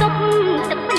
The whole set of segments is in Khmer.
ទុកទឹក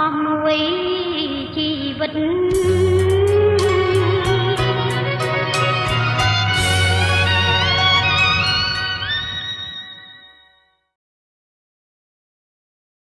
អស់មួយជីវិត